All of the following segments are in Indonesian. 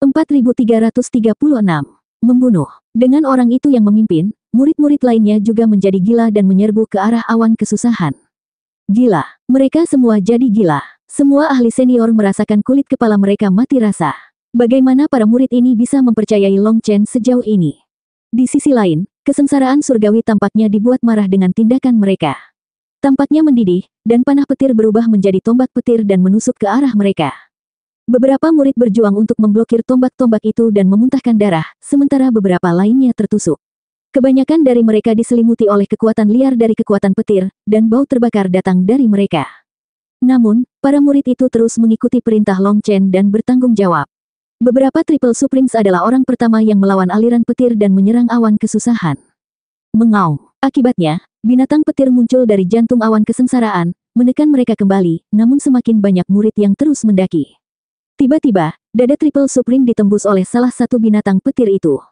4336. Membunuh. Dengan orang itu yang memimpin, murid-murid lainnya juga menjadi gila dan menyerbu ke arah awan kesusahan. Gila. Mereka semua jadi gila. Semua ahli senior merasakan kulit kepala mereka mati rasa. Bagaimana para murid ini bisa mempercayai Long Chen sejauh ini? Di sisi lain, kesengsaraan surgawi tampaknya dibuat marah dengan tindakan mereka. Tampaknya mendidih, dan panah petir berubah menjadi tombak petir dan menusuk ke arah mereka. Beberapa murid berjuang untuk memblokir tombak-tombak itu dan memuntahkan darah, sementara beberapa lainnya tertusuk. Kebanyakan dari mereka diselimuti oleh kekuatan liar dari kekuatan petir, dan bau terbakar datang dari mereka. Namun, para murid itu terus mengikuti perintah Long Chen dan bertanggung jawab. Beberapa Triple Supremes adalah orang pertama yang melawan aliran petir dan menyerang awan kesusahan. Mengaum. Akibatnya, binatang petir muncul dari jantung awan kesengsaraan, menekan mereka kembali, namun semakin banyak murid yang terus mendaki. Tiba-tiba, dada Triple Supreme ditembus oleh salah satu binatang petir itu.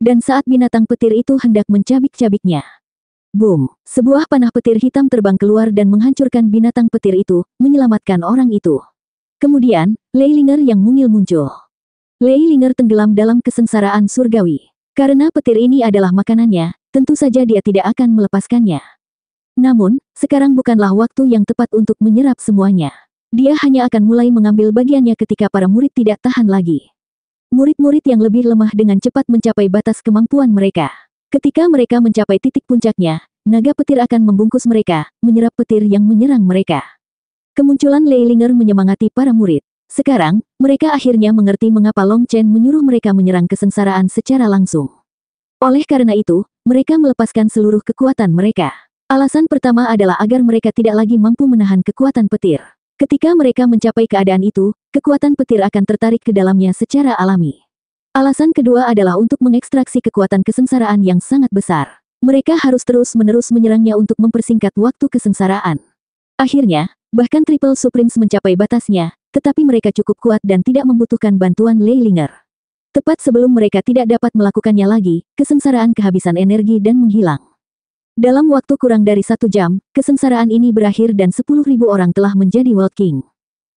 Dan saat binatang petir itu hendak mencabik-cabiknya. Boom! Sebuah panah petir hitam terbang keluar dan menghancurkan binatang petir itu, menyelamatkan orang itu. Kemudian, Leilinger yang mungil muncul. Leilinger tenggelam dalam kesengsaraan surgawi. Karena petir ini adalah makanannya, tentu saja dia tidak akan melepaskannya. Namun, sekarang bukanlah waktu yang tepat untuk menyerap semuanya. Dia hanya akan mulai mengambil bagiannya ketika para murid tidak tahan lagi. Murid-murid yang lebih lemah dengan cepat mencapai batas kemampuan mereka. Ketika mereka mencapai titik puncaknya, naga petir akan membungkus mereka, menyerap petir yang menyerang mereka. Kemunculan Leilinger menyemangati para murid. Sekarang, mereka akhirnya mengerti mengapa Long Chen menyuruh mereka menyerang kesengsaraan secara langsung. Oleh karena itu, mereka melepaskan seluruh kekuatan mereka. Alasan pertama adalah agar mereka tidak lagi mampu menahan kekuatan petir. Ketika mereka mencapai keadaan itu, kekuatan petir akan tertarik ke dalamnya secara alami. Alasan kedua adalah untuk mengekstraksi kekuatan kesengsaraan yang sangat besar. Mereka harus terus-menerus menyerangnya untuk mempersingkat waktu kesengsaraan. Akhirnya, bahkan Triple Supremes mencapai batasnya, tetapi mereka cukup kuat dan tidak membutuhkan bantuan Leilinger. Tepat sebelum mereka tidak dapat melakukannya lagi, kesengsaraan kehabisan energi dan menghilang. Dalam waktu kurang dari satu jam, kesengsaraan ini berakhir dan 10.000 orang telah menjadi World King.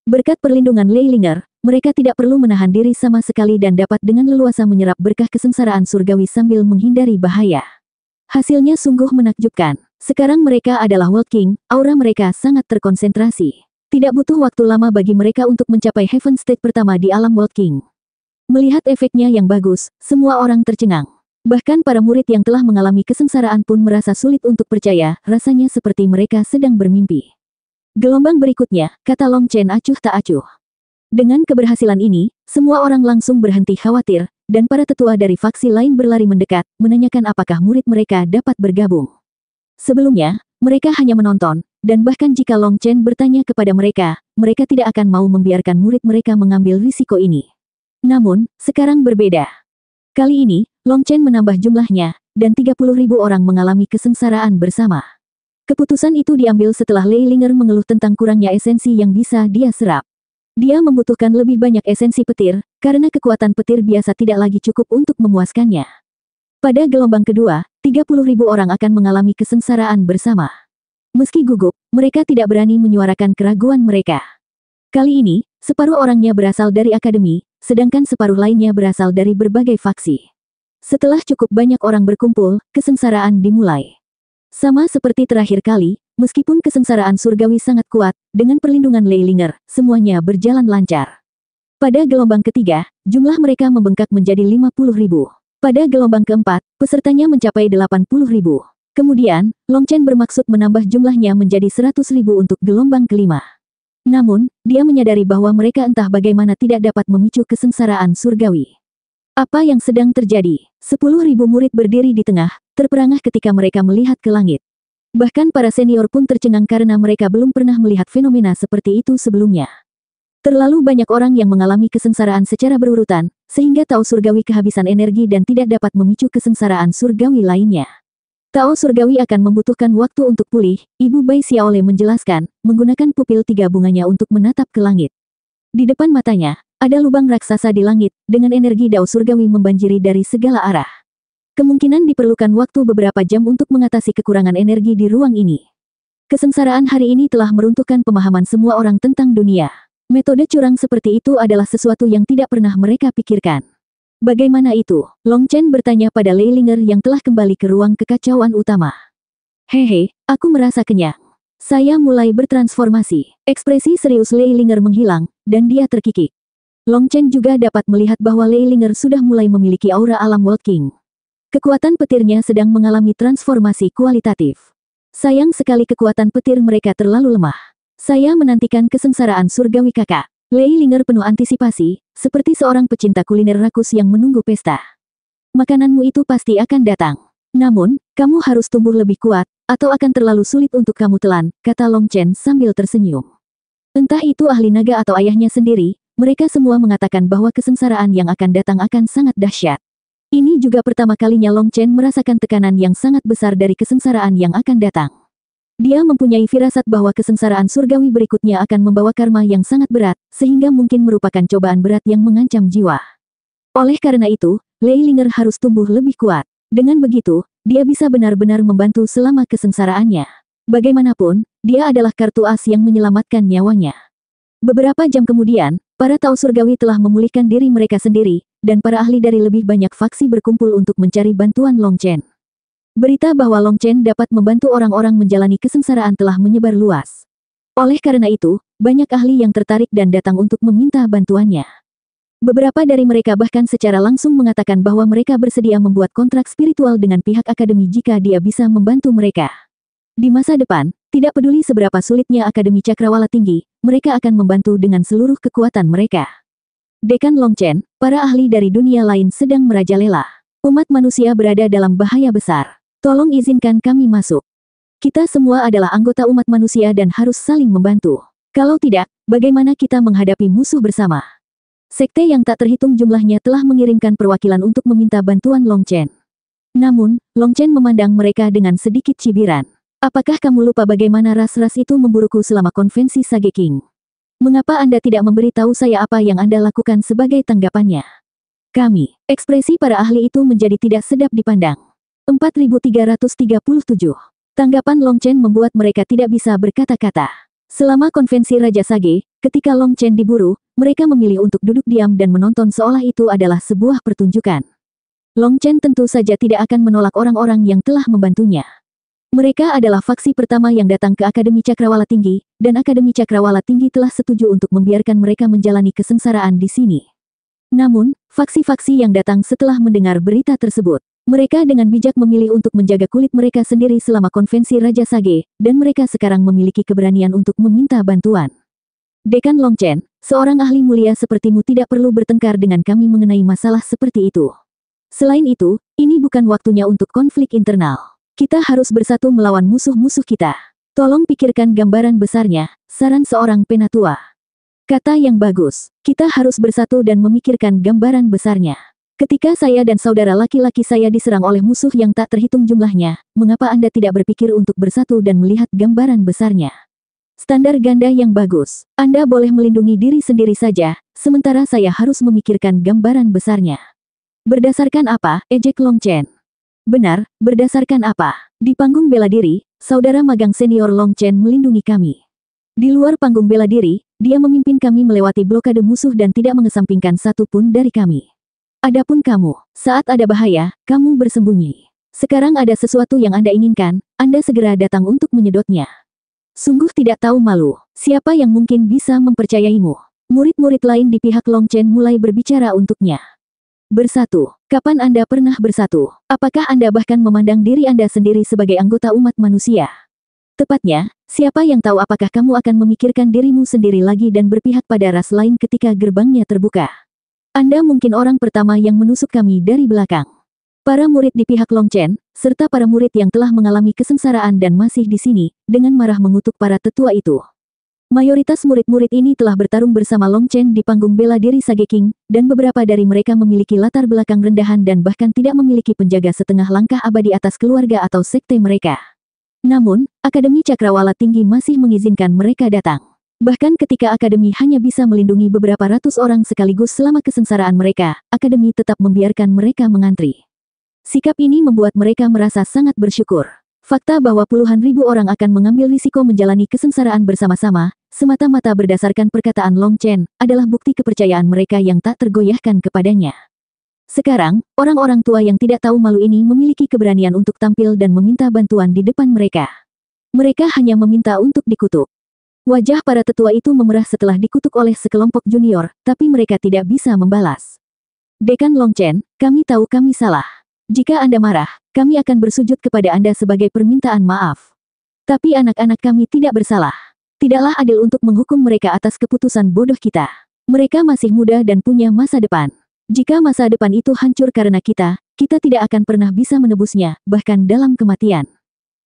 Berkat perlindungan Leilinger, mereka tidak perlu menahan diri sama sekali dan dapat dengan leluasa menyerap berkah kesengsaraan surgawi sambil menghindari bahaya. Hasilnya sungguh menakjubkan. Sekarang mereka adalah World King, aura mereka sangat terkonsentrasi. Tidak butuh waktu lama bagi mereka untuk mencapai Heaven State pertama di alam World King. Melihat efeknya yang bagus, semua orang tercengang. Bahkan para murid yang telah mengalami kesengsaraan pun merasa sulit untuk percaya, rasanya seperti mereka sedang bermimpi. Gelombang berikutnya, kata Long Chen acuh tak acuh. Dengan keberhasilan ini, semua orang langsung berhenti khawatir, dan para tetua dari faksi lain berlari mendekat, menanyakan apakah murid mereka dapat bergabung. Sebelumnya, mereka hanya menonton, dan bahkan jika Long Chen bertanya kepada mereka, mereka tidak akan mau membiarkan murid mereka mengambil risiko ini. Namun, sekarang berbeda. Kali ini, Long Chen menambah jumlahnya, dan 30 ribu orang mengalami kesengsaraan bersama. Keputusan itu diambil setelah Leilinger mengeluh tentang kurangnya esensi yang bisa dia serap. Dia membutuhkan lebih banyak esensi petir, karena kekuatan petir biasa tidak lagi cukup untuk memuaskannya. Pada gelombang kedua, 30 ribu orang akan mengalami kesengsaraan bersama. Meski gugup, mereka tidak berani menyuarakan keraguan mereka. Kali ini, separuh orangnya berasal dari akademi, sedangkan separuh lainnya berasal dari berbagai faksi. Setelah cukup banyak orang berkumpul, kesengsaraan dimulai. Sama seperti terakhir kali, meskipun kesengsaraan surgawi sangat kuat, dengan perlindungan Leilinger, semuanya berjalan lancar. Pada gelombang ketiga, jumlah mereka membengkak menjadi 50 ribu. Pada gelombang keempat, pesertanya mencapai 80 ribu. Kemudian, Long Chen bermaksud menambah jumlahnya menjadi 100 ribu untuk gelombang kelima. Namun, dia menyadari bahwa mereka entah bagaimana tidak dapat memicu kesengsaraan surgawi. Apa yang sedang terjadi? Sepuluh ribu murid berdiri di tengah, terperangah ketika mereka melihat ke langit. Bahkan para senior pun tercengang karena mereka belum pernah melihat fenomena seperti itu sebelumnya. Terlalu banyak orang yang mengalami kesengsaraan secara berurutan, sehingga Tao Surgawi kehabisan energi dan tidak dapat memicu kesengsaraan surgawi lainnya. Tao Surgawi akan membutuhkan waktu untuk pulih, Ibu Bai Xiaole menjelaskan, menggunakan pupil tiga bunganya untuk menatap ke langit. Di depan matanya, ada lubang raksasa di langit, dengan energi dao surgawi membanjiri dari segala arah. Kemungkinan diperlukan waktu beberapa jam untuk mengatasi kekurangan energi di ruang ini. Kesengsaraan hari ini telah meruntuhkan pemahaman semua orang tentang dunia. Metode curang seperti itu adalah sesuatu yang tidak pernah mereka pikirkan. Bagaimana itu? Long Chen bertanya pada Leilinger yang telah kembali ke ruang kekacauan utama. Hehe, aku merasa kenyang. Saya mulai bertransformasi. Ekspresi serius Leilinger menghilang, dan dia terkikik. Long Chen juga dapat melihat bahwa Leilinger sudah mulai memiliki aura alam World King. Kekuatan petirnya sedang mengalami transformasi kualitatif. Sayang sekali kekuatan petir mereka terlalu lemah. Saya menantikan kesengsaraan surgawi kakak. Leilinger penuh antisipasi, seperti seorang pecinta kuliner rakus yang menunggu pesta. Makananmu itu pasti akan datang. Namun, kamu harus tumbuh lebih kuat, atau akan terlalu sulit untuk kamu telan, kata Long Chen sambil tersenyum. Entah itu ahli naga atau ayahnya sendiri, mereka semua mengatakan bahwa kesengsaraan yang akan datang akan sangat dahsyat. Ini juga pertama kalinya Long Chen merasakan tekanan yang sangat besar dari kesengsaraan yang akan datang. Dia mempunyai firasat bahwa kesengsaraan surgawi berikutnya akan membawa karma yang sangat berat, sehingga mungkin merupakan cobaan berat yang mengancam jiwa. Oleh karena itu, Leilinger harus tumbuh lebih kuat. Dengan begitu, dia bisa benar-benar membantu selama kesengsaraannya. Bagaimanapun, dia adalah kartu as yang menyelamatkan nyawanya. Beberapa jam kemudian, para Tau Surgawi telah memulihkan diri mereka sendiri, dan para ahli dari lebih banyak faksi berkumpul untuk mencari bantuan Long Chen. Berita bahwa Long Chen dapat membantu orang-orang menjalani kesengsaraan telah menyebar luas. Oleh karena itu, banyak ahli yang tertarik dan datang untuk meminta bantuannya. Beberapa dari mereka bahkan secara langsung mengatakan bahwa mereka bersedia membuat kontrak spiritual dengan pihak akademi jika dia bisa membantu mereka. Di masa depan, tidak peduli seberapa sulitnya Akademi Cakrawala Tinggi, mereka akan membantu dengan seluruh kekuatan mereka. Dekan Long Chen, para ahli dari dunia lain sedang merajalela. Umat manusia berada dalam bahaya besar. Tolong izinkan kami masuk. Kita semua adalah anggota umat manusia dan harus saling membantu. Kalau tidak, bagaimana kita menghadapi musuh bersama? Sekte yang tak terhitung jumlahnya telah mengirimkan perwakilan untuk meminta bantuan Long Chen. Namun, Long Chen memandang mereka dengan sedikit cibiran. Apakah kamu lupa bagaimana ras-ras itu memburuku selama konvensi Sage King? Mengapa Anda tidak memberitahu saya apa yang Anda lakukan sebagai tanggapannya? Kami, ekspresi para ahli itu menjadi tidak sedap dipandang. 4337. Tanggapan Long Chen membuat mereka tidak bisa berkata-kata. Selama konvensi Raja Sage, ketika Long Chen diburu, mereka memilih untuk duduk diam dan menonton seolah itu adalah sebuah pertunjukan. Long Chen tentu saja tidak akan menolak orang-orang yang telah membantunya. Mereka adalah faksi pertama yang datang ke Akademi Cakrawala Tinggi, dan Akademi Cakrawala Tinggi telah setuju untuk membiarkan mereka menjalani kesengsaraan di sini. Namun, faksi-faksi yang datang setelah mendengar berita tersebut, mereka dengan bijak memilih untuk menjaga kulit mereka sendiri selama konvensi Raja Sage, dan mereka sekarang memiliki keberanian untuk meminta bantuan. Dekan Long Chen, seorang ahli mulia sepertimu tidak perlu bertengkar dengan kami mengenai masalah seperti itu. Selain itu, ini bukan waktunya untuk konflik internal. Kita harus bersatu melawan musuh-musuh kita. Tolong pikirkan gambaran besarnya, saran seorang penatua. Kata yang bagus, kita harus bersatu dan memikirkan gambaran besarnya. Ketika saya dan saudara laki-laki saya diserang oleh musuh yang tak terhitung jumlahnya, mengapa Anda tidak berpikir untuk bersatu dan melihat gambaran besarnya? Standar ganda yang bagus. Anda boleh melindungi diri sendiri saja, sementara saya harus memikirkan gambaran besarnya. Berdasarkan apa, ejek Long Chen? Benar, berdasarkan apa? Di panggung bela diri, saudara magang senior Long Chen melindungi kami. Di luar panggung bela diri, dia memimpin kami melewati blokade musuh dan tidak mengesampingkan satu pun dari kami. Adapun kamu, saat ada bahaya, kamu bersembunyi. Sekarang ada sesuatu yang Anda inginkan, Anda segera datang untuk menyedotnya. Sungguh tidak tahu malu. Siapa yang mungkin bisa mempercayaimu? Murid-murid lain di pihak Long Chen mulai berbicara untuknya. Bersatu. Kapan Anda pernah bersatu? Apakah Anda bahkan memandang diri Anda sendiri sebagai anggota umat manusia? Tepatnya, siapa yang tahu apakah kamu akan memikirkan dirimu sendiri lagi dan berpihak pada ras lain ketika gerbangnya terbuka? Anda mungkin orang pertama yang menusuk kami dari belakang. Para murid di pihak Long Chen, serta para murid yang telah mengalami kesengsaraan dan masih di sini, dengan marah mengutuk para tetua itu. Mayoritas murid-murid ini telah bertarung bersama Long Chen di panggung bela diri Sage King, dan beberapa dari mereka memiliki latar belakang rendahan dan bahkan tidak memiliki penjaga setengah langkah abadi atas keluarga atau sekte mereka. Namun, Akademi Cakrawala Tinggi masih mengizinkan mereka datang. Bahkan ketika Akademi hanya bisa melindungi beberapa ratus orang sekaligus selama kesengsaraan mereka, Akademi tetap membiarkan mereka mengantri. Sikap ini membuat mereka merasa sangat bersyukur. Fakta bahwa puluhan ribu orang akan mengambil risiko menjalani kesengsaraan bersama-sama, semata-mata berdasarkan perkataan Long Chen, adalah bukti kepercayaan mereka yang tak tergoyahkan kepadanya. Sekarang, orang-orang tua yang tidak tahu malu ini memiliki keberanian untuk tampil dan meminta bantuan di depan mereka. Mereka hanya meminta untuk dikutuk. Wajah para tetua itu memerah setelah dikutuk oleh sekelompok junior, tapi mereka tidak bisa membalas. Dekan Long Chen, kami tahu kami salah. Jika Anda marah, kami akan bersujud kepada Anda sebagai permintaan maaf. Tapi anak-anak kami tidak bersalah. Tidaklah adil untuk menghukum mereka atas keputusan bodoh kita. Mereka masih muda dan punya masa depan. Jika masa depan itu hancur karena kita, kita tidak akan pernah bisa menebusnya, bahkan dalam kematian.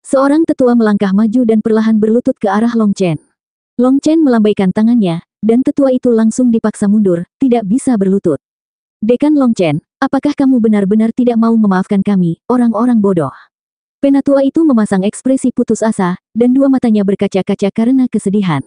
Seorang tetua melangkah maju dan perlahan berlutut ke arah Long Chen. Long Chen melambaikan tangannya, dan tetua itu langsung dipaksa mundur, tidak bisa berlutut. Dekan Long Chen, apakah kamu benar-benar tidak mau memaafkan kami, orang-orang bodoh? Penatua itu memasang ekspresi putus asa, dan dua matanya berkaca-kaca karena kesedihan.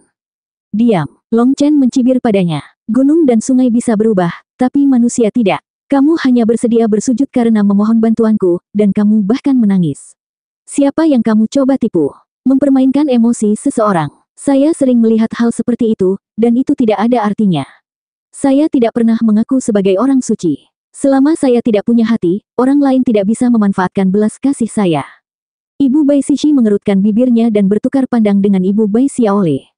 Diam, Long Chen mencibir padanya. Gunung dan sungai bisa berubah, tapi manusia tidak. Kamu hanya bersedia bersujud karena memohon bantuanku, dan kamu bahkan menangis. Siapa yang kamu coba tipu? Mempermainkan emosi seseorang. Saya sering melihat hal seperti itu, dan itu tidak ada artinya. Saya tidak pernah mengaku sebagai orang suci. Selama saya tidak punya hati, orang lain tidak bisa memanfaatkan belas kasih saya. Ibu Bai Sishi mengerutkan bibirnya dan bertukar pandang dengan Ibu Bai Xiaole.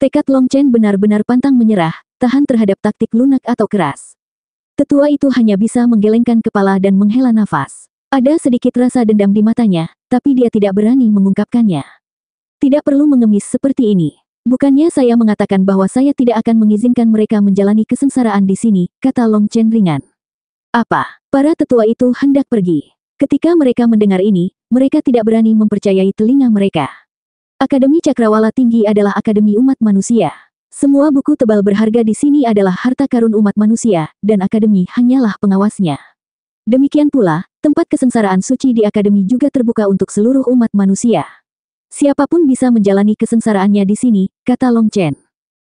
Tekad Long Chen benar-benar pantang menyerah, tahan terhadap taktik lunak atau keras. Tetua itu hanya bisa menggelengkan kepala dan menghela nafas. Ada sedikit rasa dendam di matanya, tapi dia tidak berani mengungkapkannya. Tidak perlu mengemis seperti ini. Bukannya saya mengatakan bahwa saya tidak akan mengizinkan mereka menjalani kesengsaraan di sini, kata Long Chen ringan. Apa? Para tetua itu hendak pergi. Ketika mereka mendengar ini, mereka tidak berani mempercayai telinga mereka. Akademi Cakrawala Tinggi adalah akademi umat manusia. Semua buku tebal berharga di sini adalah harta karun umat manusia, dan akademi hanyalah pengawasnya. Demikian pula, tempat kesengsaraan suci di akademi juga terbuka untuk seluruh umat manusia. Siapa pun bisa menjalani kesengsaraannya di sini, kata Long Chen.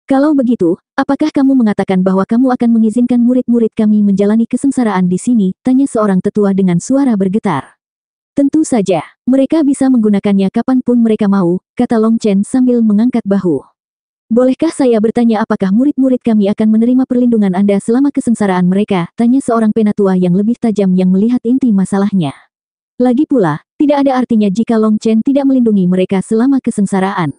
Kalau begitu, apakah kamu mengatakan bahwa kamu akan mengizinkan murid-murid kami menjalani kesengsaraan di sini? Tanya seorang tetua dengan suara bergetar. Tentu saja, mereka bisa menggunakannya kapan pun mereka mau, kata Long Chen sambil mengangkat bahu. Bolehkah saya bertanya apakah murid-murid kami akan menerima perlindungan Anda selama kesengsaraan mereka? Tanya seorang penatua yang lebih tajam yang melihat inti masalahnya. Lagi pula, tidak ada artinya jika Long Chen tidak melindungi mereka selama kesengsaraan.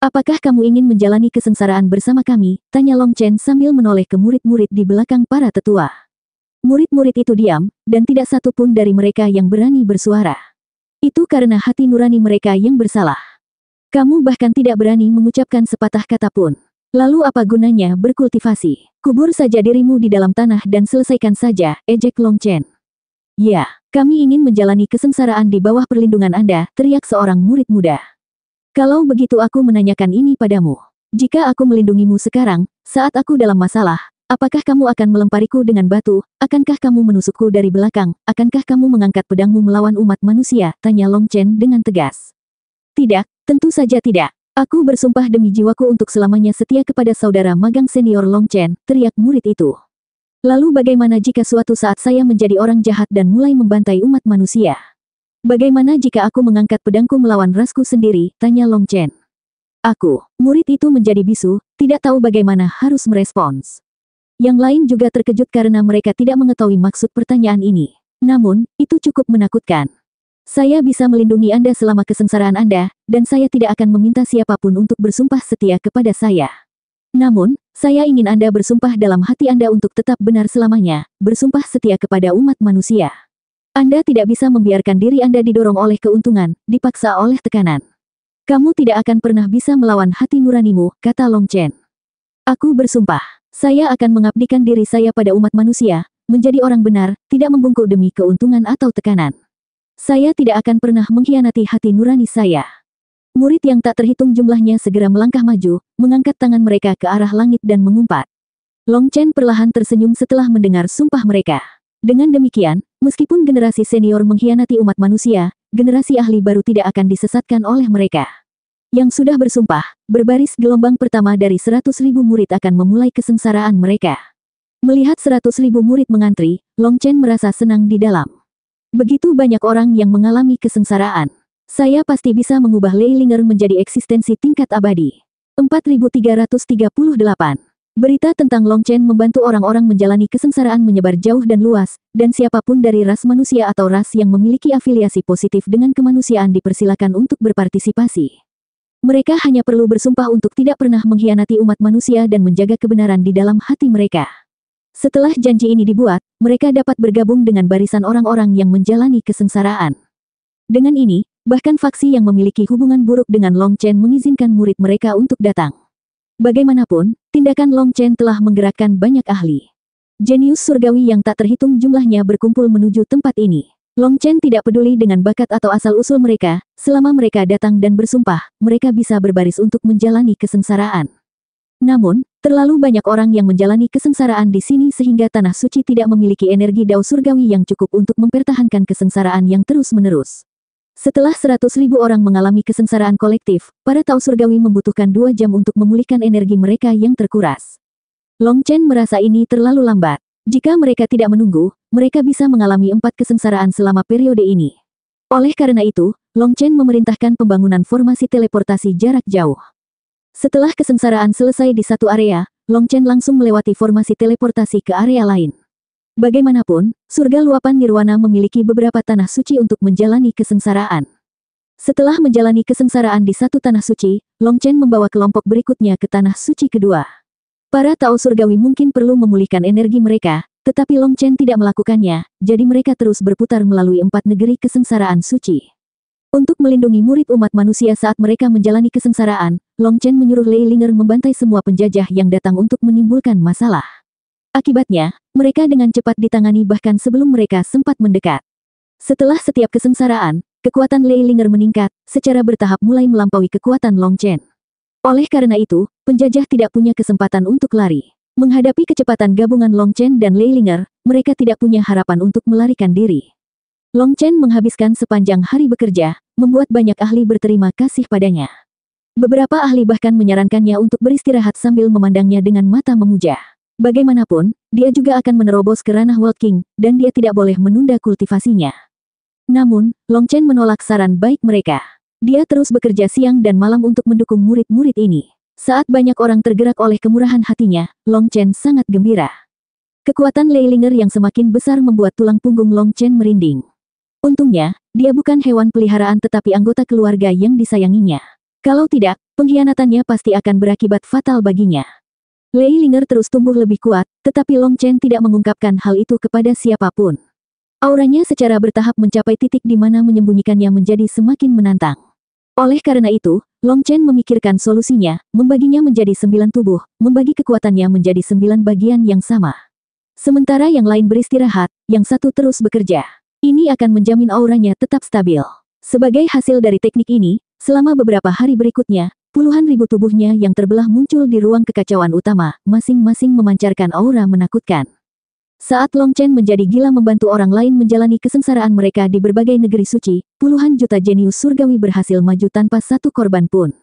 Apakah kamu ingin menjalani kesengsaraan bersama kami? Tanya Long Chen sambil menoleh ke murid-murid di belakang para tetua. Murid-murid itu diam, dan tidak satu pun dari mereka yang berani bersuara. Itu karena hati nurani mereka yang bersalah. Kamu bahkan tidak berani mengucapkan sepatah kata pun. Lalu apa gunanya berkultivasi? Kubur saja dirimu di dalam tanah dan selesaikan saja, ejek Long Chen. Ya, kami ingin menjalani kesengsaraan di bawah perlindungan Anda, teriak seorang murid muda. Kalau begitu aku menanyakan ini padamu. Jika aku melindungimu sekarang, saat aku dalam masalah, apakah kamu akan melempariku dengan batu? Akankah kamu menusukku dari belakang? Akankah kamu mengangkat pedangmu melawan umat manusia? Tanya Long Chen dengan tegas. Tidak, Tentu saja tidak. Aku bersumpah demi jiwaku untuk selamanya setia kepada saudara magang senior Long Chen, teriak murid itu. Lalu bagaimana jika suatu saat saya menjadi orang jahat dan mulai membantai umat manusia? Bagaimana jika aku mengangkat pedangku melawan rasku sendiri? Tanya Long Chen. Aku, murid itu menjadi bisu, tidak tahu bagaimana harus merespons. Yang lain juga terkejut karena mereka tidak mengetahui maksud pertanyaan ini. Namun, itu cukup menakutkan. Saya bisa melindungi Anda selama kesengsaraan Anda, dan saya tidak akan meminta siapa pun untuk bersumpah setia kepada saya. Namun, saya ingin Anda bersumpah dalam hati Anda untuk tetap benar selamanya, bersumpah setia kepada umat manusia. Anda tidak bisa membiarkan diri Anda didorong oleh keuntungan, dipaksa oleh tekanan. Kamu tidak akan pernah bisa melawan hati nuranimu, kata Long Chen. Aku bersumpah, saya akan mengabdikan diri saya pada umat manusia, menjadi orang benar, tidak membungkuk demi keuntungan atau tekanan. Saya tidak akan pernah mengkhianati hati nurani saya. Murid yang tak terhitung jumlahnya segera melangkah maju, mengangkat tangan mereka ke arah langit dan mengumpat. Long Chen perlahan tersenyum setelah mendengar sumpah mereka. Dengan demikian, meskipun generasi senior mengkhianati umat manusia, generasi ahli baru tidak akan disesatkan oleh mereka. Yang sudah bersumpah, berbaris gelombang pertama dari seratus ribu murid akan memulai kesengsaraan mereka. Melihat seratus ribu murid mengantri, Long Chen merasa senang di dalam. Begitu banyak orang yang mengalami kesengsaraan. Saya pasti bisa mengubah Leilinger menjadi eksistensi tingkat abadi. 4338. Berita tentang Long Chen membantu orang-orang menjalani kesengsaraan menyebar jauh dan luas, dan siapa pun dari ras manusia atau ras yang memiliki afiliasi positif dengan kemanusiaan dipersilakan untuk berpartisipasi. Mereka hanya perlu bersumpah untuk tidak pernah mengkhianati umat manusia dan menjaga kebenaran di dalam hati mereka. Setelah janji ini dibuat, mereka dapat bergabung dengan barisan orang-orang yang menjalani kesengsaraan. Dengan ini, bahkan faksi yang memiliki hubungan buruk dengan Long Chen mengizinkan murid mereka untuk datang. Bagaimanapun, tindakan Long Chen telah menggerakkan banyak ahli. Jenius surgawi yang tak terhitung jumlahnya berkumpul menuju tempat ini. Long Chen tidak peduli dengan bakat atau asal-usul mereka, selama mereka datang dan bersumpah, mereka bisa berbaris untuk menjalani kesengsaraan. Namun, terlalu banyak orang yang menjalani kesengsaraan di sini sehingga tanah suci tidak memiliki energi dao surgawi yang cukup untuk mempertahankan kesengsaraan yang terus-menerus. Setelah seratus ribu orang mengalami kesengsaraan kolektif, para Tau Surgawi membutuhkan dua jam untuk memulihkan energi mereka yang terkuras. Long Chen merasa ini terlalu lambat. Jika mereka tidak menunggu, mereka bisa mengalami empat kesengsaraan selama periode ini. Oleh karena itu, Long Chen memerintahkan pembangunan formasi teleportasi jarak jauh. Setelah kesengsaraan selesai di satu area, Long Chen langsung melewati formasi teleportasi ke area lain. Bagaimanapun, surga luapan nirwana memiliki beberapa tanah suci untuk menjalani kesengsaraan. Setelah menjalani kesengsaraan di satu tanah suci, Long Chen membawa kelompok berikutnya ke tanah suci kedua. Para Tao Surgawi mungkin perlu memulihkan energi mereka, tetapi Long Chen tidak melakukannya, jadi mereka terus berputar melalui empat negeri kesengsaraan suci. Untuk melindungi murid umat manusia saat mereka menjalani kesengsaraan, Long Chen menyuruh Lei Linger membantai semua penjajah yang datang untuk menimbulkan masalah. Akibatnya, mereka dengan cepat ditangani bahkan sebelum mereka sempat mendekat. Setelah setiap kesengsaraan, kekuatan Lei Linger meningkat, secara bertahap mulai melampaui kekuatan Long Chen. Oleh karena itu, penjajah tidak punya kesempatan untuk lari. Menghadapi kecepatan gabungan Long Chen dan Lei Linger, mereka tidak punya harapan untuk melarikan diri. Long Chen menghabiskan sepanjang hari bekerja, membuat banyak ahli berterima kasih padanya. Beberapa ahli bahkan menyarankannya untuk beristirahat sambil memandangnya dengan mata memuja. Bagaimanapun, dia juga akan menerobos ke ranah World King, dan dia tidak boleh menunda kultivasinya. Namun, Long Chen menolak saran baik mereka. Dia terus bekerja siang dan malam untuk mendukung murid-murid ini. Saat banyak orang tergerak oleh kemurahan hatinya, Long Chen sangat gembira. Kekuatan Leilinger yang semakin besar membuat tulang punggung Long Chen merinding. Untungnya, dia bukan hewan peliharaan tetapi anggota keluarga yang disayanginya. Kalau tidak, pengkhianatannya pasti akan berakibat fatal baginya. Lei Linger terus tumbuh lebih kuat, tetapi Long Chen tidak mengungkapkan hal itu kepada siapa pun. Auranya secara bertahap mencapai titik di mana menyembunyikannya menjadi semakin menantang. Oleh karena itu, Long Chen memikirkan solusinya, membaginya menjadi sembilan tubuh, membagi kekuatannya menjadi sembilan bagian yang sama. Sementara yang lain beristirahat, yang satu terus bekerja. Ini akan menjamin auranya tetap stabil. Sebagai hasil dari teknik ini, selama beberapa hari berikutnya, Puluhan ribu tubuhnya yang terbelah muncul di ruang kekacauan utama, masing-masing memancarkan aura menakutkan. Saat Long Chen menjadi gila membantu orang lain menjalani kesengsaraan mereka di berbagai negeri suci, puluhan juta jenius surgawi berhasil maju tanpa satu korban pun.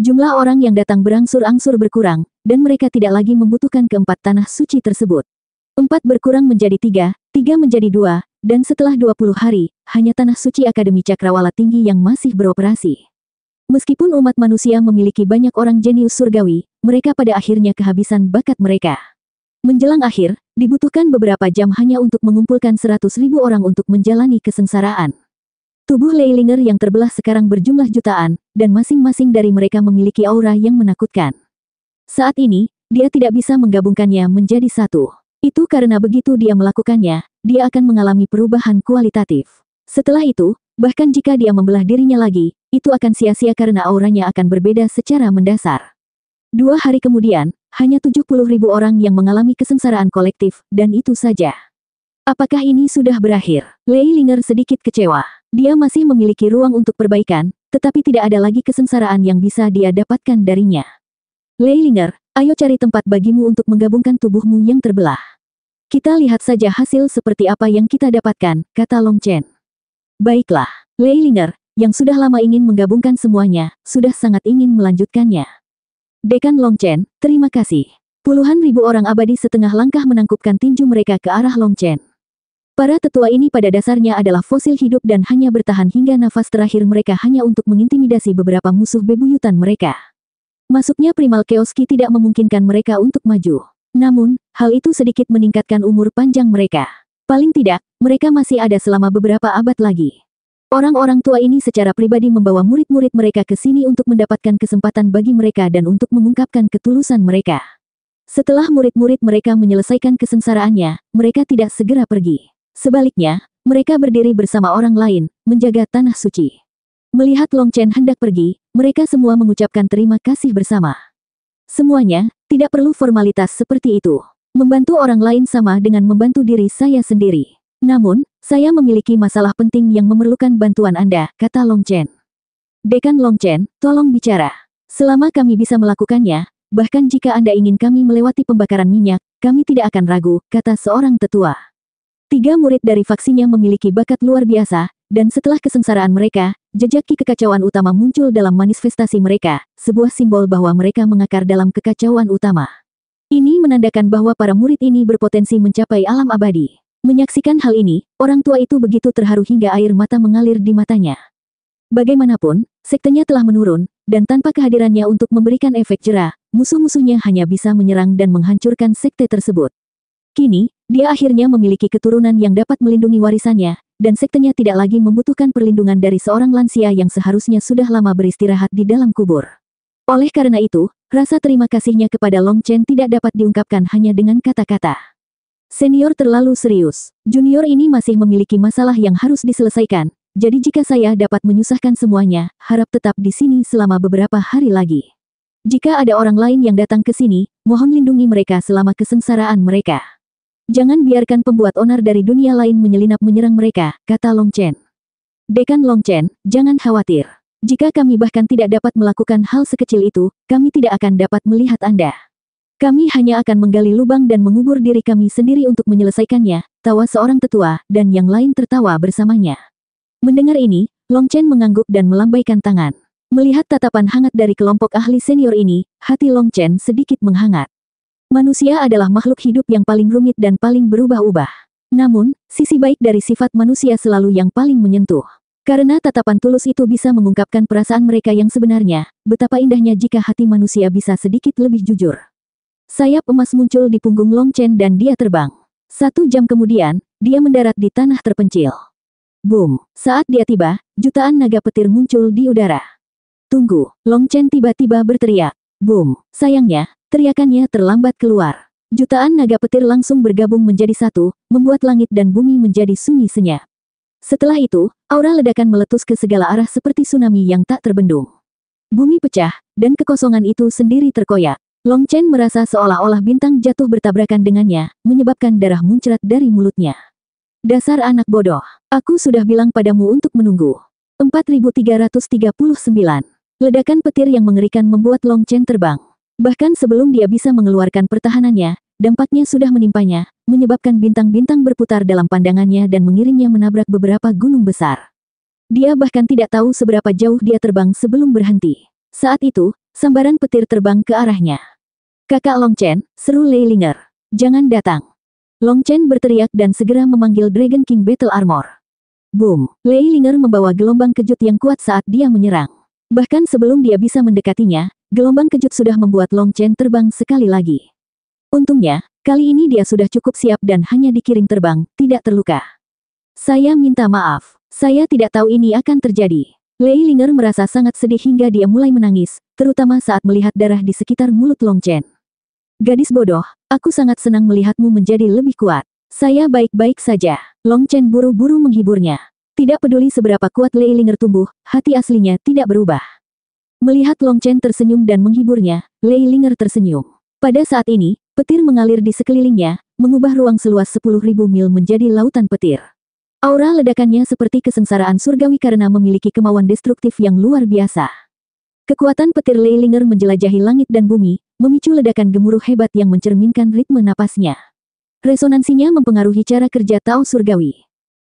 Jumlah orang yang datang berangsur-angsur berkurang, dan mereka tidak lagi membutuhkan keempat tanah suci tersebut. Empat berkurang menjadi tiga, tiga menjadi dua, dan setelah 20 hari, hanya tanah suci Akademi Cakrawala Tinggi yang masih beroperasi. Meskipun umat manusia memiliki banyak orang jenius surgawi, mereka pada akhirnya kehabisan bakat mereka. Menjelang akhir, dibutuhkan beberapa jam hanya untuk mengumpulkan seratus ribu orang untuk menjalani kesengsaraan. Tubuh Leilinger yang terbelah sekarang berjumlah jutaan, dan masing-masing dari mereka memiliki aura yang menakutkan. Saat ini, dia tidak bisa menggabungkannya menjadi satu. Itu karena begitu dia melakukannya, dia akan mengalami perubahan kualitatif. Setelah itu, bahkan jika dia membelah dirinya lagi, itu akan sia-sia karena auranya akan berbeda secara mendasar. Dua hari kemudian, hanya 70 ribu orang yang mengalami kesengsaraan kolektif, dan itu saja. Apakah ini sudah berakhir? Lei Linger sedikit kecewa. Dia masih memiliki ruang untuk perbaikan, tetapi tidak ada lagi kesengsaraan yang bisa dia dapatkan darinya. Lei Linger, ayo cari tempat bagimu untuk menggabungkan tubuhmu yang terbelah. Kita lihat saja hasil seperti apa yang kita dapatkan, kata Long Chen. Baiklah, Lei Linger, yang sudah lama ingin menggabungkan semuanya, sudah sangat ingin melanjutkannya. Dekan Long Chen, terima kasih. Puluhan ribu orang abadi setengah langkah menangkupkan tinju mereka ke arah Long Chen. Para tetua ini pada dasarnya adalah fosil hidup dan hanya bertahan hingga nafas terakhir mereka hanya untuk mengintimidasi beberapa musuh bebuyutan mereka. Masuknya primal Keoski tidak memungkinkan mereka untuk maju. Namun, hal itu sedikit meningkatkan umur panjang mereka. Paling tidak, mereka masih ada selama beberapa abad lagi. Orang-orang tua ini secara pribadi membawa murid-murid mereka ke sini untuk mendapatkan kesempatan bagi mereka dan untuk mengungkapkan ketulusan mereka. Setelah murid-murid mereka menyelesaikan kesengsaraannya, mereka tidak segera pergi. Sebaliknya, mereka berdiri bersama orang lain, menjaga tanah suci. Melihat Long Chen hendak pergi, mereka semua mengucapkan terima kasih bersama. Semuanya, tidak perlu formalitas seperti itu. Membantu orang lain sama dengan membantu diri saya sendiri. Namun, saya memiliki masalah penting yang memerlukan bantuan Anda, kata Long Chen. Dekan Long Chen, tolong bicara. Selama kami bisa melakukannya, bahkan jika Anda ingin kami melewati pembakaran minyak, kami tidak akan ragu, kata seorang tetua. Tiga murid dari faksinya memiliki bakat luar biasa, dan setelah kesengsaraan mereka, jejak kekacauan utama muncul dalam manifestasi mereka, sebuah simbol bahwa mereka mengakar dalam kekacauan utama. Ini menandakan bahwa para murid ini berpotensi mencapai alam abadi. Menyaksikan hal ini, orang tua itu begitu terharu hingga air mata mengalir di matanya. Bagaimanapun, sektenya telah menurun, dan tanpa kehadirannya untuk memberikan efek jerah, musuh-musuhnya hanya bisa menyerang dan menghancurkan sekte tersebut. Kini, dia akhirnya memiliki keturunan yang dapat melindungi warisannya, dan sektenya tidak lagi membutuhkan perlindungan dari seorang lansia yang seharusnya sudah lama beristirahat di dalam kubur. Oleh karena itu, rasa terima kasihnya kepada Long Chen tidak dapat diungkapkan hanya dengan kata-kata. Senior terlalu serius. Junior ini masih memiliki masalah yang harus diselesaikan, jadi jika saya dapat menyusahkan semuanya, harap tetap di sini selama beberapa hari lagi. Jika ada orang lain yang datang ke sini, mohon lindungi mereka selama kesengsaraan mereka. Jangan biarkan pembuat onar dari dunia lain menyelinap menyerang mereka, kata Long Chen. Dekan Long Chen, jangan khawatir. Jika kami bahkan tidak dapat melakukan hal sekecil itu, kami tidak akan dapat melihat Anda. Kami hanya akan menggali lubang dan mengubur diri kami sendiri untuk menyelesaikannya, tawa seorang tetua, dan yang lain tertawa bersamanya. Mendengar ini, Long Chen mengangguk dan melambaikan tangan. Melihat tatapan hangat dari kelompok ahli senior ini, hati Long Chen sedikit menghangat. Manusia adalah makhluk hidup yang paling rumit dan paling berubah-ubah. Namun, sisi baik dari sifat manusia selalu yang paling menyentuh. Karena tatapan tulus itu bisa mengungkapkan perasaan mereka yang sebenarnya, betapa indahnya jika hati manusia bisa sedikit lebih jujur. Sayap emas muncul di punggung Long Chen dan dia terbang. Satu jam kemudian, dia mendarat di tanah terpencil. Boom! Saat dia tiba, jutaan naga petir muncul di udara. Tunggu, Long Chen tiba-tiba berteriak. Boom! Sayangnya, Teriakannya terlambat keluar. Jutaan naga petir langsung bergabung menjadi satu, membuat langit dan bumi menjadi sunyi senyap. Setelah itu, aura ledakan meletus ke segala arah seperti tsunami yang tak terbendung. Bumi pecah, dan kekosongan itu sendiri terkoyak. Long Chen merasa seolah-olah bintang jatuh bertabrakan dengannya, menyebabkan darah muncrat dari mulutnya. Dasar anak bodoh, aku sudah bilang padamu untuk menunggu. 4339. Ledakan petir yang mengerikan membuat Long Chen terbang. Bahkan sebelum dia bisa mengeluarkan pertahanannya, dampaknya sudah menimpanya, menyebabkan bintang-bintang berputar dalam pandangannya dan mengiringnya menabrak beberapa gunung besar. Dia bahkan tidak tahu seberapa jauh dia terbang sebelum berhenti. Saat itu, sambaran petir terbang ke arahnya. Kakak Long Chen, seru Leilinger. Jangan datang. Long Chen berteriak dan segera memanggil Dragon King Battle Armor. Boom! Leilinger membawa gelombang kejut yang kuat saat dia menyerang. Bahkan sebelum dia bisa mendekatinya, Gelombang kejut sudah membuat Long Chen terbang sekali lagi. Untungnya, kali ini dia sudah cukup siap dan hanya dikirim terbang, tidak terluka. Saya minta maaf. Saya tidak tahu ini akan terjadi. Lei Linger merasa sangat sedih hingga dia mulai menangis, terutama saat melihat darah di sekitar mulut Long Chen. Gadis bodoh, aku sangat senang melihatmu menjadi lebih kuat. Saya baik-baik saja. Long Chen buru-buru menghiburnya. Tidak peduli seberapa kuat Lei Linger tumbuh, hati aslinya tidak berubah. Melihat Long Chen tersenyum dan menghiburnya, Lei Linger tersenyum. Pada saat ini, petir mengalir di sekelilingnya, mengubah ruang seluas 10.000 mil menjadi lautan petir. Aura ledakannya seperti kesengsaraan surgawi karena memiliki kemauan destruktif yang luar biasa. Kekuatan petir Lei Linger menjelajahi langit dan bumi, memicu ledakan gemuruh hebat yang mencerminkan ritme napasnya. Resonansinya mempengaruhi cara kerja Tao surgawi.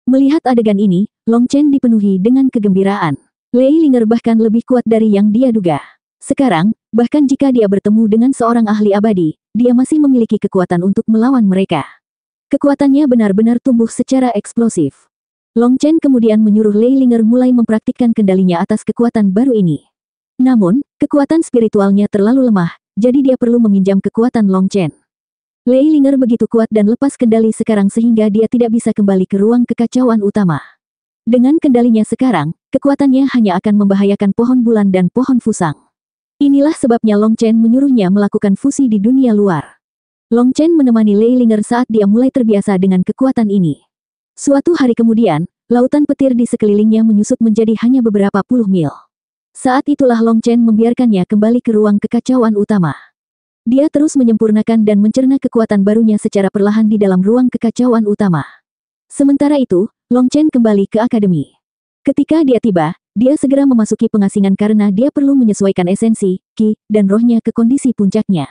Melihat adegan ini, Long Chen dipenuhi dengan kegembiraan. Lei Linger bahkan lebih kuat dari yang dia duga. Sekarang, bahkan jika dia bertemu dengan seorang ahli abadi, dia masih memiliki kekuatan untuk melawan mereka. Kekuatannya benar-benar tumbuh secara eksplosif. Long Chen kemudian menyuruh Lei Linger mulai mempraktikkan kendalinya atas kekuatan baru ini. Namun, kekuatan spiritualnya terlalu lemah, jadi dia perlu meminjam kekuatan Long Chen. Lei Linger begitu kuat dan lepas kendali sekarang sehingga dia tidak bisa kembali ke ruang kekacauan utama. Dengan kendalinya sekarang, kekuatannya hanya akan membahayakan pohon bulan dan pohon fusang. Inilah sebabnya Long Chen menyuruhnya melakukan fusi di dunia luar. Long Chen menemani Lei Linger saat dia mulai terbiasa dengan kekuatan ini. Suatu hari kemudian, lautan petir di sekelilingnya menyusut menjadi hanya beberapa puluh mil. Saat itulah Long Chen membiarkannya kembali ke ruang kekacauan utama. Dia terus menyempurnakan dan mencerna kekuatan barunya secara perlahan di dalam ruang kekacauan utama. Sementara itu, Long Chen kembali ke akademi. Ketika dia tiba, dia segera memasuki pengasingan karena dia perlu menyesuaikan esensi, ki, dan rohnya ke kondisi puncaknya.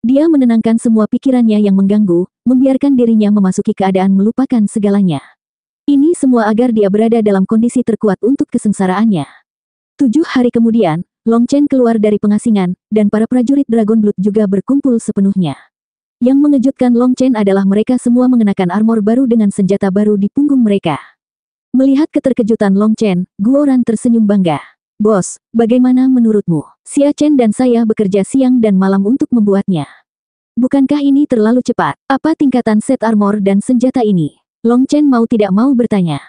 Dia menenangkan semua pikirannya yang mengganggu, membiarkan dirinya memasuki keadaan melupakan segalanya. Ini semua agar dia berada dalam kondisi terkuat untuk kesengsaraannya. Tujuh hari kemudian, Long Chen keluar dari pengasingan, dan para prajurit Dragon Blood juga berkumpul sepenuhnya. Yang mengejutkan Long Chen adalah mereka semua mengenakan armor baru dengan senjata baru di punggung mereka. Melihat keterkejutan Long Chen, Guoran tersenyum bangga. Bos, bagaimana menurutmu? Xia Chen dan saya bekerja siang dan malam untuk membuatnya. Bukankah ini terlalu cepat? Apa tingkatan set armor dan senjata ini? Long Chen mau tidak mau bertanya.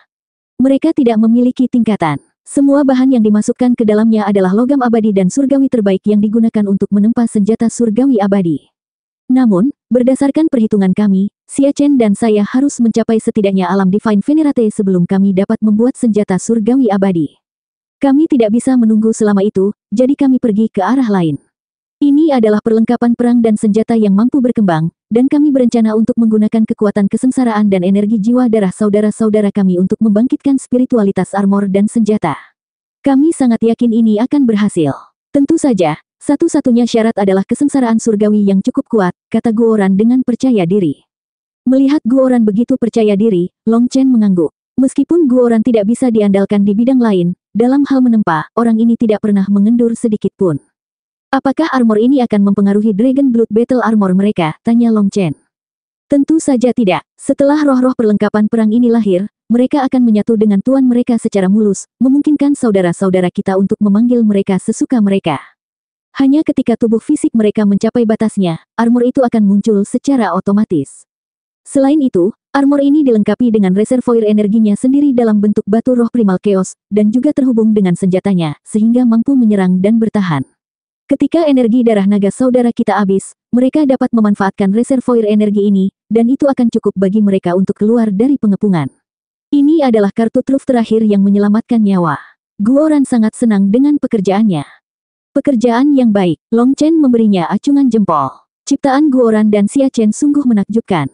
Mereka tidak memiliki tingkatan. Semua bahan yang dimasukkan ke dalamnya adalah logam abadi dan surgawi terbaik yang digunakan untuk menempa senjata surgawi abadi. Namun, berdasarkan perhitungan kami, Xia Chen dan saya harus mencapai setidaknya alam Divine Venerate sebelum kami dapat membuat senjata surgawi abadi. Kami tidak bisa menunggu selama itu, jadi kami pergi ke arah lain. Ini adalah perlengkapan perang dan senjata yang mampu berkembang, dan kami berencana untuk menggunakan kekuatan kesengsaraan dan energi jiwa darah saudara-saudara kami untuk membangkitkan spiritualitas armor dan senjata. Kami sangat yakin ini akan berhasil. Tentu saja, satu-satunya syarat adalah kesengsaraan surgawi yang cukup kuat, kata Guoran dengan percaya diri. Melihat Guoran begitu percaya diri, Long Chen mengangguk. Meskipun Guoran tidak bisa diandalkan di bidang lain, dalam hal menempa, orang ini tidak pernah mengendur sedikit pun. Apakah armor ini akan mempengaruhi Dragon Blood Battle Armor mereka? Tanya Long Chen. Tentu saja tidak. Setelah roh-roh perlengkapan perang ini lahir, mereka akan menyatu dengan tuan mereka secara mulus, memungkinkan saudara-saudara kita untuk memanggil mereka sesuka mereka. Hanya ketika tubuh fisik mereka mencapai batasnya, armor itu akan muncul secara otomatis. Selain itu, armor ini dilengkapi dengan reservoir energinya sendiri dalam bentuk batu roh primal chaos, dan juga terhubung dengan senjatanya, sehingga mampu menyerang dan bertahan. Ketika energi darah naga saudara kita habis, mereka dapat memanfaatkan reservoir energi ini, dan itu akan cukup bagi mereka untuk keluar dari pengepungan. Ini adalah kartu truf terakhir yang menyelamatkan nyawa. Guoran sangat senang dengan pekerjaannya. Pekerjaan yang baik, Long Chen memberinya acungan jempol. Ciptaan Guoran dan Xia Chen sungguh menakjubkan.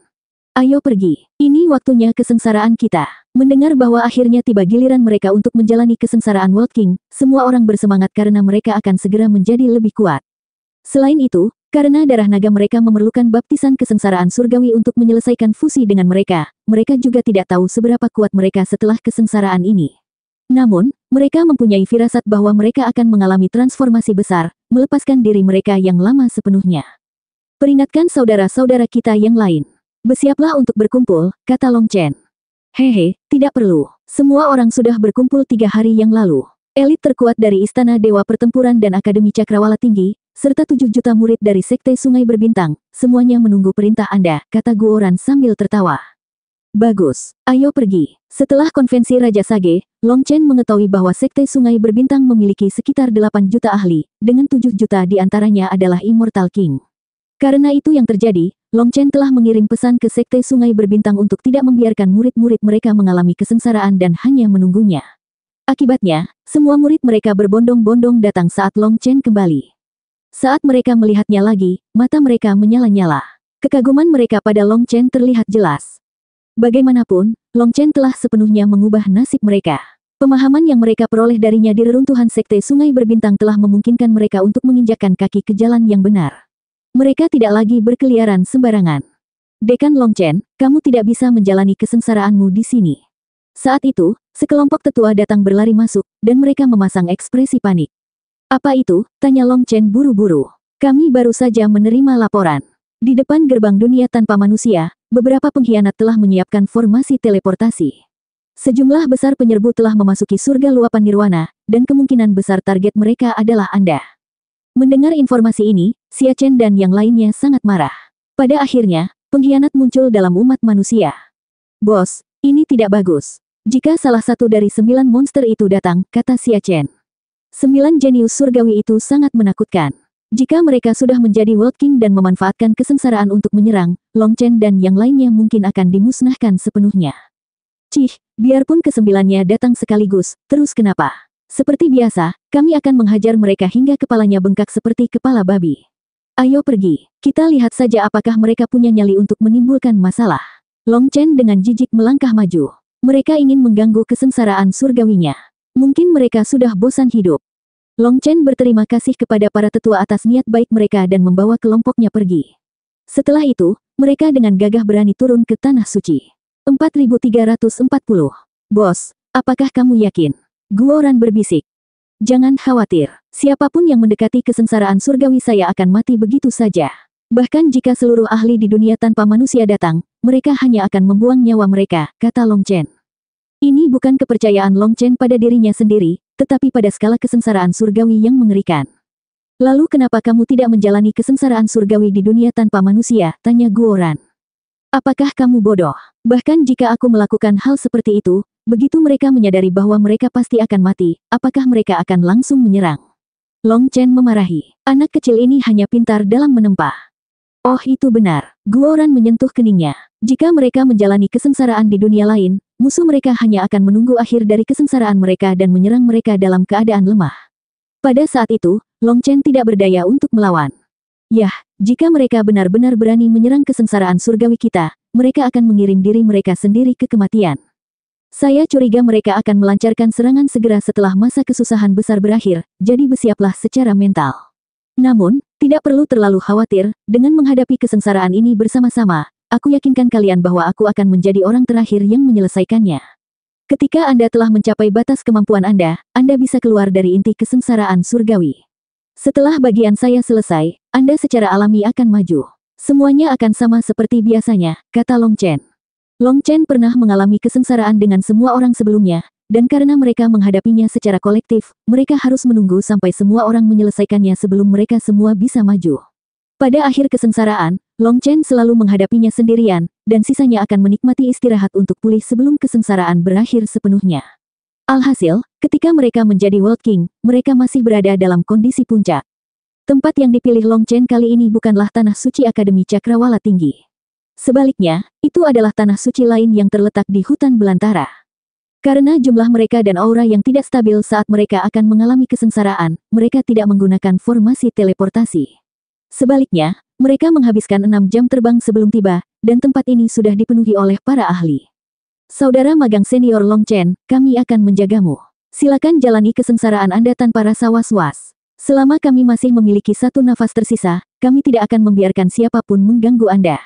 Ayo pergi. Ini waktunya kesengsaraan kita. Mendengar bahwa akhirnya tiba giliran mereka untuk menjalani kesengsaraan World King, semua orang bersemangat karena mereka akan segera menjadi lebih kuat. Selain itu, karena darah naga mereka memerlukan baptisan kesengsaraan surgawi untuk menyelesaikan fusi dengan mereka, mereka juga tidak tahu seberapa kuat mereka setelah kesengsaraan ini. Namun, mereka mempunyai firasat bahwa mereka akan mengalami transformasi besar, melepaskan diri mereka yang lama sepenuhnya. Peringatkan saudara-saudara kita yang lain. Bersiaplah untuk berkumpul, kata Long Chen. Hehe, tidak perlu. Semua orang sudah berkumpul tiga hari yang lalu. Elit terkuat dari Istana Dewa Pertempuran dan Akademi Cakrawala Tinggi, serta tujuh juta murid dari Sekte Sungai Berbintang, semuanya menunggu perintah Anda, kata Guoran sambil tertawa. Bagus, ayo pergi. Setelah konvensi Raja Sage, Long Chen mengetahui bahwa Sekte Sungai Berbintang memiliki sekitar 8 juta ahli, dengan 7 juta di antaranya adalah Immortal King. Karena itu yang terjadi, Long Chen telah mengirim pesan ke Sekte Sungai Berbintang untuk tidak membiarkan murid-murid mereka mengalami kesengsaraan dan hanya menunggunya. Akibatnya, semua murid mereka berbondong-bondong datang saat Long Chen kembali. Saat mereka melihatnya lagi, mata mereka menyala-nyala. Kekaguman mereka pada Long Chen terlihat jelas. Bagaimanapun, Long Chen telah sepenuhnya mengubah nasib mereka. Pemahaman yang mereka peroleh darinya di reruntuhan Sekte Sungai Berbintang telah memungkinkan mereka untuk menginjakkan kaki ke jalan yang benar. Mereka tidak lagi berkeliaran sembarangan. Dekan Long Chen, kamu tidak bisa menjalani kesengsaraanmu di sini. Saat itu, sekelompok tetua datang berlari masuk, dan mereka memasang ekspresi panik. Apa itu? Tanya Long Chen buru-buru. Kami baru saja menerima laporan. Di depan gerbang dunia tanpa manusia, beberapa pengkhianat telah menyiapkan formasi teleportasi. Sejumlah besar penyerbu telah memasuki surga luapan nirwana, dan kemungkinan besar target mereka adalah Anda. Mendengar informasi ini, Xia Chen dan yang lainnya sangat marah. Pada akhirnya, pengkhianat muncul dalam umat manusia. Bos, ini tidak bagus. Jika salah satu dari sembilan monster itu datang, kata Xia Chen. Sembilan jenius surgawi itu sangat menakutkan. Jika mereka sudah menjadi World King dan memanfaatkan kesengsaraan untuk menyerang, Long Chen dan yang lainnya mungkin akan dimusnahkan sepenuhnya. Cih, biarpun kesembilannya datang sekaligus, terus kenapa? Seperti biasa, kami akan menghajar mereka hingga kepalanya bengkak seperti kepala babi. Ayo pergi, kita lihat saja apakah mereka punya nyali untuk menimbulkan masalah. Long Chen dengan jijik melangkah maju. Mereka ingin mengganggu kesengsaraan surgawinya. Mungkin mereka sudah bosan hidup. Long Chen berterima kasih kepada para tetua atas niat baik mereka dan membawa kelompoknya pergi. Setelah itu, mereka dengan gagah berani turun ke Tanah Suci. 4340. Bos, apakah kamu yakin? Guoran berbisik. Jangan khawatir, siapa pun yang mendekati kesengsaraan surgawi saya akan mati begitu saja. Bahkan jika seluruh ahli di dunia tanpa manusia datang, mereka hanya akan membuang nyawa mereka, kata Long Chen. Ini bukan kepercayaan Long Chen pada dirinya sendiri, tetapi pada skala kesengsaraan surgawi yang mengerikan. Lalu kenapa kamu tidak menjalani kesengsaraan surgawi di dunia tanpa manusia? Tanya Guoran. Apakah kamu bodoh? Bahkan jika aku melakukan hal seperti itu, begitu mereka menyadari bahwa mereka pasti akan mati, apakah mereka akan langsung menyerang? Long Chen memarahi. Anak kecil ini hanya pintar dalam menempa. Oh itu benar. Guoran menyentuh keningnya. Jika mereka menjalani kesengsaraan di dunia lain, musuh mereka hanya akan menunggu akhir dari kesengsaraan mereka dan menyerang mereka dalam keadaan lemah. Pada saat itu, Long Chen tidak berdaya untuk melawan. Yah, jika mereka benar-benar berani menyerang kesengsaraan surgawi kita, mereka akan mengirim diri mereka sendiri ke kematian. Saya curiga mereka akan melancarkan serangan segera setelah masa kesusahan besar berakhir, jadi bersiaplah secara mental. Namun, tidak perlu terlalu khawatir, dengan menghadapi kesengsaraan ini bersama-sama, Aku yakinkan kalian bahwa aku akan menjadi orang terakhir yang menyelesaikannya. Ketika Anda telah mencapai batas kemampuan Anda, Anda bisa keluar dari inti kesengsaraan surgawi. Setelah bagian saya selesai, Anda secara alami akan maju. Semuanya akan sama seperti biasanya, kata Long Chen. Long Chen pernah mengalami kesengsaraan dengan semua orang sebelumnya, dan karena mereka menghadapinya secara kolektif, mereka harus menunggu sampai semua orang menyelesaikannya sebelum mereka semua bisa maju. Pada akhir kesengsaraan, Long Chen selalu menghadapinya sendirian, dan sisanya akan menikmati istirahat untuk pulih sebelum kesengsaraan berakhir sepenuhnya. Alhasil, ketika mereka menjadi World King, mereka masih berada dalam kondisi puncak. Tempat yang dipilih Long Chen kali ini bukanlah tanah suci Akademi Cakrawala Tinggi. Sebaliknya, itu adalah tanah suci lain yang terletak di hutan belantara. Karena jumlah mereka dan aura yang tidak stabil saat mereka akan mengalami kesengsaraan, mereka tidak menggunakan formasi teleportasi. Sebaliknya, mereka menghabiskan enam jam terbang sebelum tiba, dan tempat ini sudah dipenuhi oleh para ahli. Saudara magang senior Long Chen, kami akan menjagamu. Silakan jalani kesengsaraan Anda tanpa rasa was-was. Selama kami masih memiliki satu nafas tersisa, kami tidak akan membiarkan siapa pun mengganggu Anda.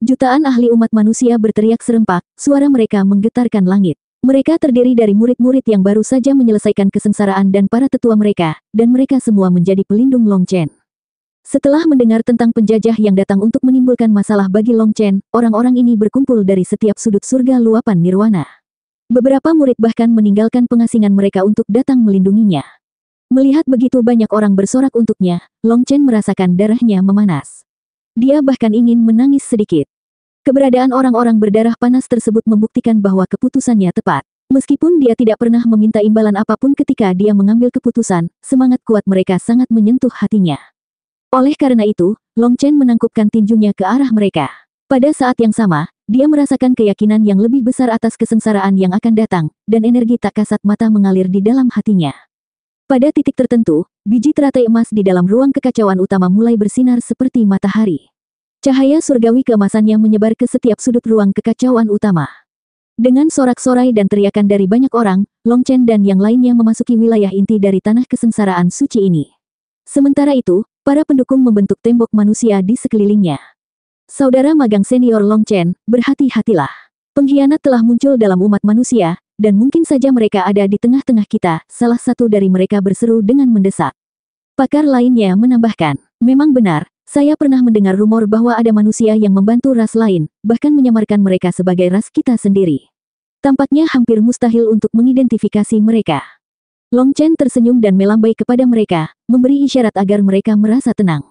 Jutaan ahli umat manusia berteriak serempak, suara mereka menggetarkan langit. Mereka terdiri dari murid-murid yang baru saja menyelesaikan kesengsaraan dan para tetua mereka, dan mereka semua menjadi pelindung Long Chen. Setelah mendengar tentang penjajah yang datang untuk menimbulkan masalah bagi Long Chen, orang-orang ini berkumpul dari setiap sudut surga luapan nirwana. Beberapa murid bahkan meninggalkan pengasingan mereka untuk datang melindunginya. Melihat begitu banyak orang bersorak untuknya, Long Chen merasakan darahnya memanas. Dia bahkan ingin menangis sedikit. Keberadaan orang-orang berdarah panas tersebut membuktikan bahwa keputusannya tepat. Meskipun dia tidak pernah meminta imbalan apa pun ketika dia mengambil keputusan, semangat kuat mereka sangat menyentuh hatinya. Oleh karena itu, Long Chen menangkupkan tinjunya ke arah mereka. Pada saat yang sama, dia merasakan keyakinan yang lebih besar atas kesengsaraan yang akan datang, dan energi tak kasat mata mengalir di dalam hatinya. Pada titik tertentu, biji teratai emas di dalam ruang kekacauan utama mulai bersinar seperti matahari. Cahaya surgawi keemasannya menyebar ke setiap sudut ruang kekacauan utama. Dengan sorak-sorai dan teriakan dari banyak orang, Long Chen dan yang lainnya memasuki wilayah inti dari tanah kesengsaraan suci ini. Sementara itu, Para pendukung membentuk tembok manusia di sekelilingnya. Saudara magang senior Long Chen, berhati-hatilah. Pengkhianat telah muncul dalam umat manusia, dan mungkin saja mereka ada di tengah-tengah kita, salah satu dari mereka berseru dengan mendesak. Pakar lainnya menambahkan, memang benar, saya pernah mendengar rumor bahwa ada manusia yang membantu ras lain, bahkan menyamarkan mereka sebagai ras kita sendiri. Tampaknya hampir mustahil untuk mengidentifikasi mereka. Long Chen tersenyum dan melambai kepada mereka, memberi isyarat agar mereka merasa tenang.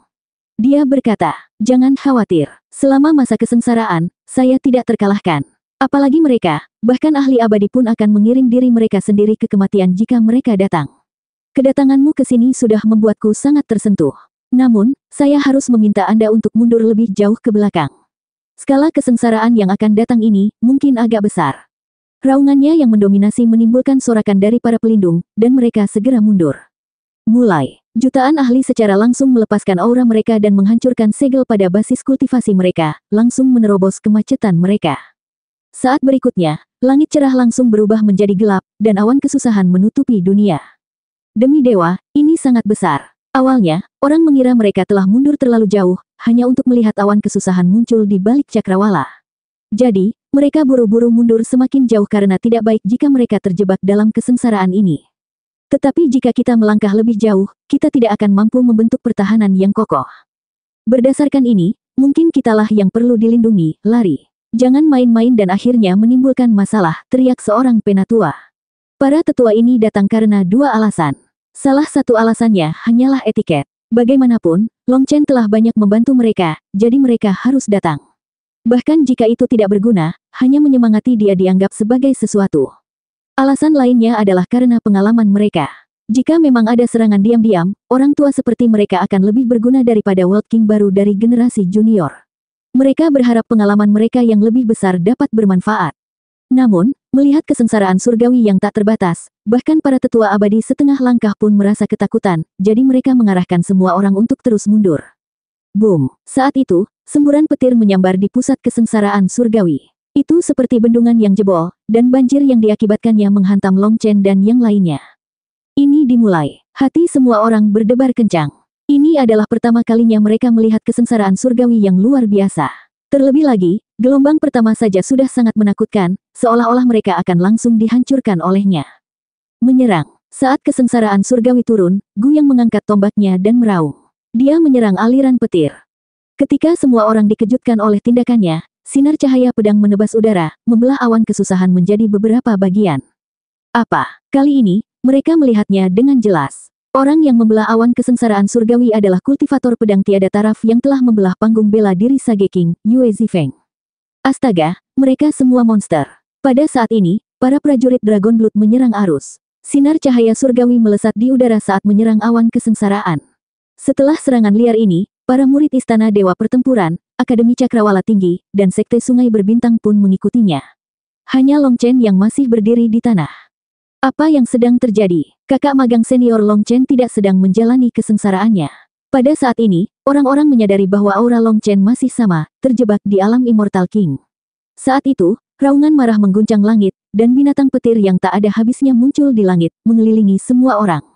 Dia berkata, jangan khawatir, selama masa kesengsaraan, saya tidak terkalahkan. Apalagi mereka, bahkan ahli abadi pun akan mengiring diri mereka sendiri ke kematian jika mereka datang. Kedatanganmu ke sini sudah membuatku sangat tersentuh. Namun, saya harus meminta Anda untuk mundur lebih jauh ke belakang. Skala kesengsaraan yang akan datang ini mungkin agak besar. Raungannya yang mendominasi menimbulkan sorakan dari para pelindung, dan mereka segera mundur. Mulai, jutaan ahli secara langsung melepaskan aura mereka dan menghancurkan segel pada basis kultivasi mereka, langsung menerobos kemacetan mereka. Saat berikutnya, langit cerah langsung berubah menjadi gelap, dan awan kesusahan menutupi dunia. Demi dewa, ini sangat besar. Awalnya, orang mengira mereka telah mundur terlalu jauh, hanya untuk melihat awan kesusahan muncul di balik cakrawala. Jadi, mereka buru-buru mundur semakin jauh karena tidak baik jika mereka terjebak dalam kesengsaraan ini. Tetapi jika kita melangkah lebih jauh, kita tidak akan mampu membentuk pertahanan yang kokoh. Berdasarkan ini, mungkin kitalah yang perlu dilindungi, lari. Jangan main-main dan akhirnya menimbulkan masalah, teriak seorang penatua. Para tetua ini datang karena dua alasan. Salah satu alasannya hanyalah etiket. Bagaimanapun, Long Chen telah banyak membantu mereka, jadi mereka harus datang. Bahkan jika itu tidak berguna, hanya menyemangati dia dianggap sebagai sesuatu. Alasan lainnya adalah karena pengalaman mereka. Jika memang ada serangan diam-diam, orang tua seperti mereka akan lebih berguna daripada World King baru dari generasi junior. Mereka berharap pengalaman mereka yang lebih besar dapat bermanfaat. Namun, melihat kesengsaraan surgawi yang tak terbatas, bahkan para tetua abadi setengah langkah pun merasa ketakutan, jadi mereka mengarahkan semua orang untuk terus mundur. Boom! Saat itu, semburan petir menyambar di pusat kesengsaraan surgawi. Itu seperti bendungan yang jebol, dan banjir yang diakibatkannya menghantam Long Chen dan yang lainnya. Ini dimulai. Hati semua orang berdebar kencang. Ini adalah pertama kalinya mereka melihat kesengsaraan surgawi yang luar biasa. Terlebih lagi, gelombang pertama saja sudah sangat menakutkan, seolah-olah mereka akan langsung dihancurkan olehnya. Menyerang. Saat kesengsaraan surgawi turun, Gu yang mengangkat tombaknya dan meraung. Dia menyerang aliran petir. Ketika semua orang dikejutkan oleh tindakannya, sinar cahaya pedang menebas udara, membelah awan kesusahan menjadi beberapa bagian. Apa? Kali ini, mereka melihatnya dengan jelas. Orang yang membelah awan kesengsaraan surgawi adalah kultivator pedang tiada taraf yang telah membelah panggung bela diri Sage King, Yue Zifeng. Astaga, mereka semua monster. Pada saat ini, para prajurit Dragon Blood menyerang arus. Sinar cahaya surgawi melesat di udara saat menyerang awan kesengsaraan. Setelah serangan liar ini, para murid Istana Dewa Pertempuran, Akademi Cakrawala Tinggi, dan Sekte Sungai Berbintang pun mengikutinya. Hanya Long Chen yang masih berdiri di tanah. Apa yang sedang terjadi? Kakak magang senior Long Chen tidak sedang menjalani kesengsaraannya. Pada saat ini, orang-orang menyadari bahwa aura Long Chen masih sama, terjebak di alam Immortal King. Saat itu, raungan marah mengguncang langit, dan binatang petir yang tak ada habisnya muncul di langit, mengelilingi semua orang.